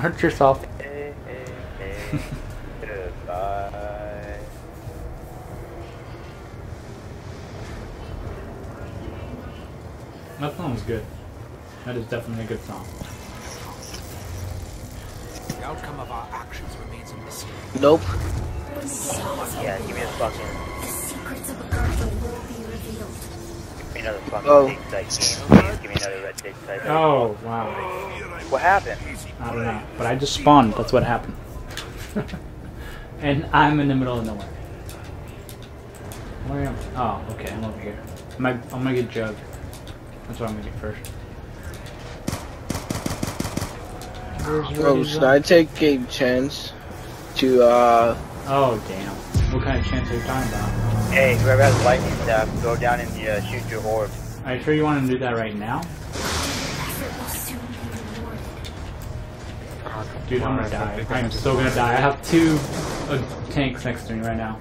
Don't hurt yourself. Hey, hey, hey. Goodbye. That song's good. That is definitely a good song. The outcome of our actions remains a mystery. Nope. Yeah, give me a fucking, me another fucking Oh. dig site game. Please give me another red dig site. Oh, wow. What happened? I don't know. But I just spawned. That's what happened. and I'm in the middle of nowhere. Where am I? Oh, okay. I'm over here. I'm gonna, I'm gonna get Jug. That's what I'm gonna get first. Where's Oh, should I take a chance to, uh, Oh, damn. What kind of chance are you talking about? Hey, whoever has lightning staff, go down and uh, shoot your orb. Are you sure you want to do that right now? Effort will soon be rewarded. Oh, Dude, I'm gonna die. I am I'm so gonna die. I have two uh, tanks next to me right now.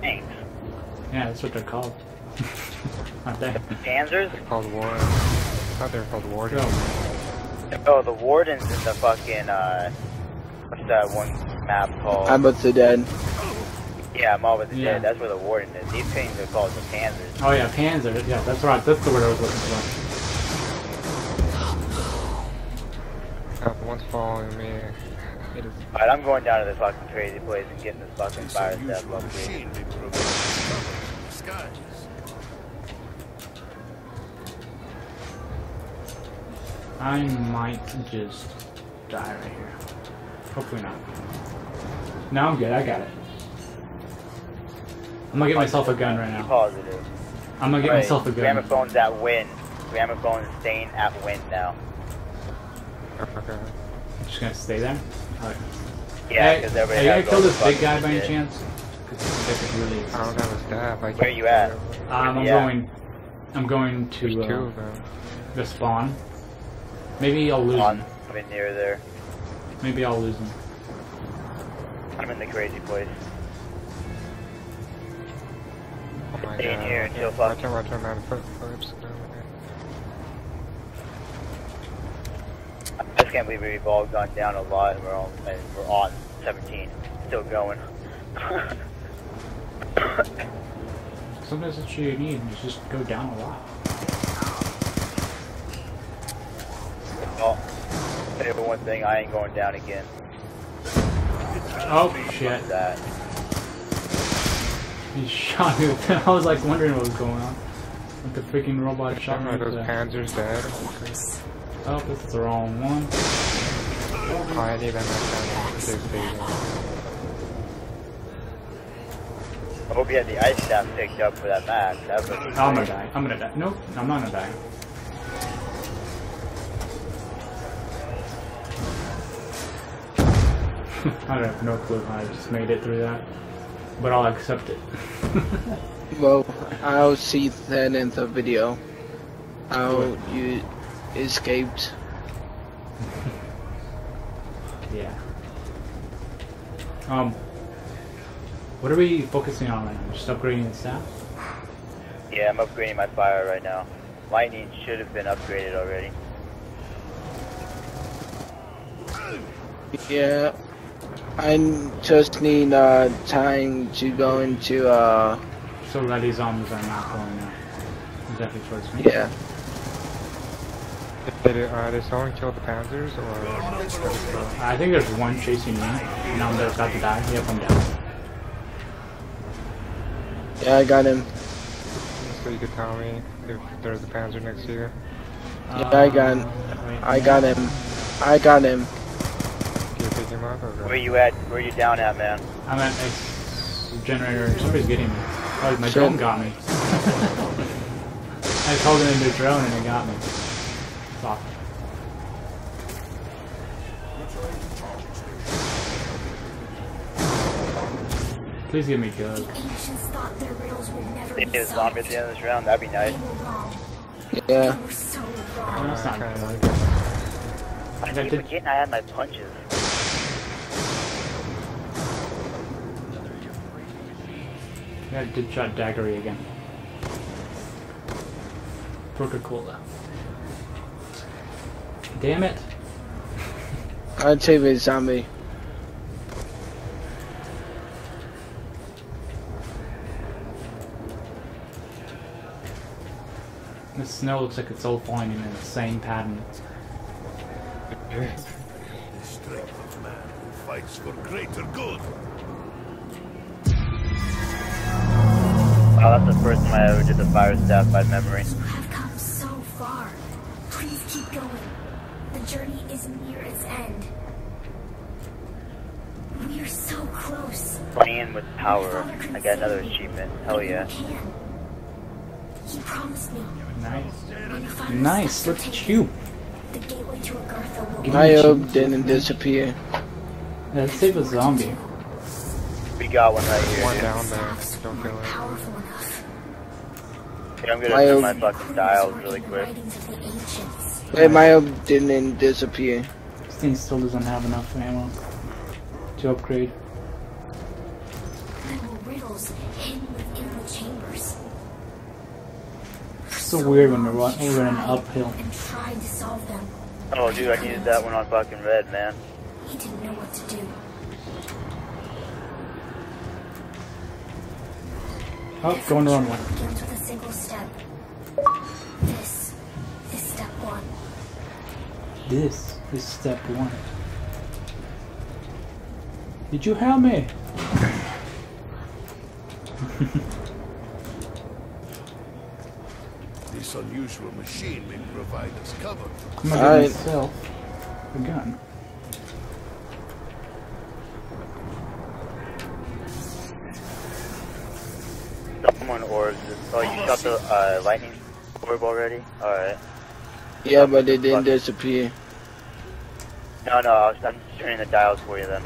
Tanks? Yeah, that's what they're called. Aren't they? Panzers? called war. I thought they were called war. Go. Oh, the wardens in the fucking, uh, what's that one map called? I'm about to dead. Yeah, Mob of the Yeah. Dead. That's where the warden is. These things are called the Panzers. Oh yeah, Panzer. Yeah, that's right. That's the word I was looking for. One's following me. Alright, I'm going down to this fucking crazy place and getting this fucking fire stuff upgraded. I might just die right here. Hopefully not. No, I'm good. I got it. I'm gonna get myself a gun right Be now. positive. I'm gonna get Right, myself a gun. Gramophone's at win. Gramophone's staying at win now. Okay. I'm just gonna stay there. Alright. Yeah, because hey, everybody you has gonna kill this big guy by any chance? Because this guy really. I don't have a staff. I Where you at? Um, I'm Yeah. going. I'm going to two uh, of them. the spawn. Maybe I'll lose On, him. I'm near there. Maybe I'll lose him. I'm in the crazy place. Oh my Stay in god. here until Watch fucking- out, watch out, man. Foot flips. I just can't believe we've all gone down a lot and we're all and we're on 17. Still going. Sometimes that's what you need. is just go down a lot. well, say the one thing, I ain't going down again. Oh shit! That. He shot me with that. I was like wondering what was going on. Like the freaking robot shot me Are with those that. panzers dead? Oh, this is the wrong one. Oh, I need that next time. They're. I hope you had the ice staff picked up for that match. That was I'm gonna die. I'm gonna die. Nope, I'm not gonna die. I don't have no clue how I just made it through that. But I'll accept it. Well, I'll see that in the video. How you escaped. yeah. Um, what are we focusing on right now? Just upgrading the staff? Yeah, I'm upgrading my fire right now. Lightning should have been upgraded already. Yeah. I just need uh, time to go into uh So ready zombies are not going uh, exactly towards me. yeah. Did it, uh, did someone kill the panzers or? I think there's one chasing me. Now I'm about to die. Yep, I'm down. Yeah, I got him. So you could tell me if there's a panzer next to you. Yeah, I got Uh, wait, I got him. I got him. Can you pick or? Where you at? Where you down at, man? I'm at X generator. Somebody's getting me. Oh, my Shit. drone got me. I called it into drone and it got me. Fuck. Please give me good. Ancients thought their riddles would never They be did a zombie at the end of this round. That'd be nice. They were wrong. Yeah. They were so No, that's not kinda good. I Okay, keep did- forgetting I had my punches. I did shot daggery again. Coca Cola. Damn it. I'd take a zombie. The snow looks like it's all falling in the same pattern. The strength of man who fights for greater good. Wow, that's the first time I ever did the fire staff by memory. You have come so far. Please keep going. The journey is near its end. We are so close. Playing with power. I got another achievement. Hell yeah. He promised me. Nice. When you Nice, the look at you. The gateway to Agartha will Give My orb didn't disappear. Let's save a zombie. We got one right here. One dude. down there. Don't kill it. Okay, I'm gonna My turn orb- my fucking dials really quick. Writings of the ancients. Wait, my orb didn't disappear. This thing still doesn't have enough ammo to upgrade. There were riddles hidden within the chambers. It's so weird when we're, run- we're running uphill. And tried to solve them. Oh, dude, I needed that one on fucking red, man. He didn't know what to do. Oh, going the wrong way. Begins with a single step. This is step one. This is step one. Did you help me? This unusual machine may provide us cover. I'm gonna Alright. get myself a gun. Someone orbs. Oh, you shot the uh, lightning orb already? Alright. Yeah, but it didn't disappear. No, no, I was, I'm turning the dials for you then.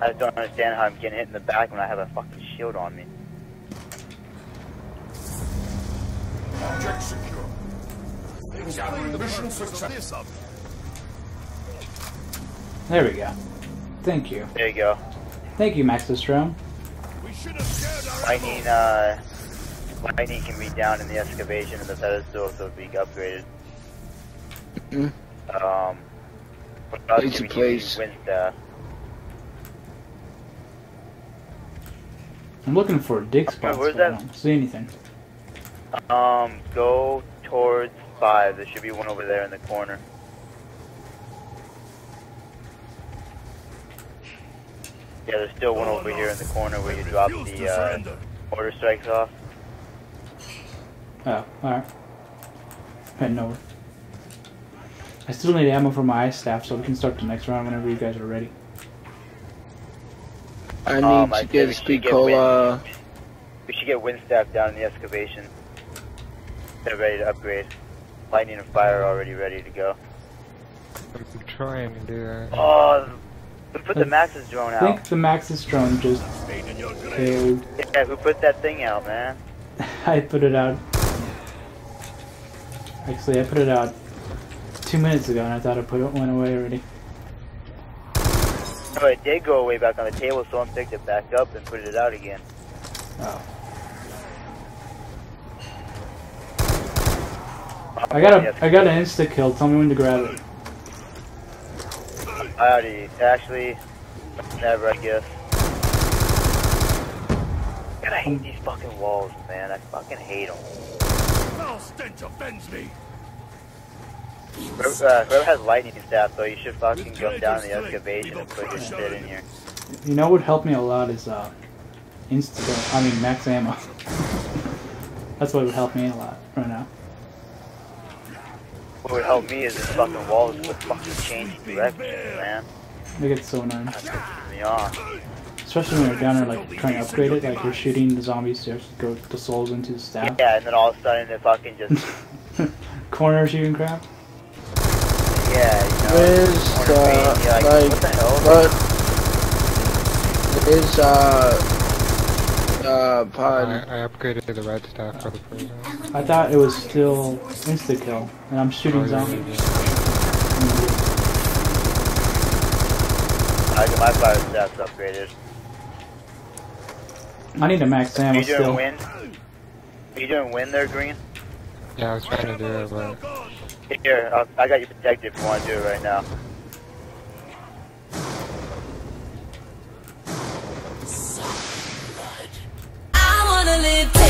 I just don't understand how I'm getting hit in the back when I have a fucking shield on me. Object secure. Gathering the mission success. There we go. Thank you. There you go. Thank you, Max Strom. We should have shared our Lightning, uh, lightning can be down in the excavation and the pedestal, so it'll be upgraded. Mhm. Um, what else Place do to place. Wind staff. I'm looking for a dig spots. where's but I that? don't see anything. Um, go towards five. There should be one over there in the corner. Yeah, there's still one over here in the corner where you drop the uh, surrender. order strikes off. Oh, alright. Heading over. I still need ammo for my ice staff, so we can start the next round whenever you guys are ready. I need Um, to I'd say get a speed get cola. wind- We should get wind staff down in the excavation. They're ready to upgrade. Lightning and fire already ready to go. I'm trying to do that. Oh, who put the Maxis drone out? I think the Maxis drone just Stayed in your grave. failed. Yeah, who put that thing out, man? I put it out. Actually, I put it out two minutes ago, and I thought it put it went away already. No, it did go away back on the table. Someone picked it back up and put it out again. Oh. I got a I got an insta kill. Tell me when to grab it. I already, actually, never, I guess. God, I hate these fucking walls, man. I fucking hate them. Foul stench offends me. Whoever, uh, whoever has lightning staff, though, you should fucking go down in the excavation and put your shit in here. You know what would help me a lot is uh, insta. I mean max ammo. That's what would help me a lot right now. What would help me is this fucking walls would fucking change directions, man. They get so annoying, That pisses me off. especially when you're down there like trying to upgrade it. Like you're shooting the zombies to go the souls into the staff. Yeah, and then all of a sudden it fucking just, Corner shooting crap. yeah, you know. Where's the, like, like, what the hell? what is, uh, uh, pod? I, I upgraded the red staff for the prison. I thought it was still insta kill, and I'm shooting Oh, yeah, zombies. I got my fire staff's upgraded. I need a max Are ammo you doing still. wind? Are you doing wind there, Green? Yeah, I was trying to do it, but Here, I'll, I got you protected if you want to do it right now. all it.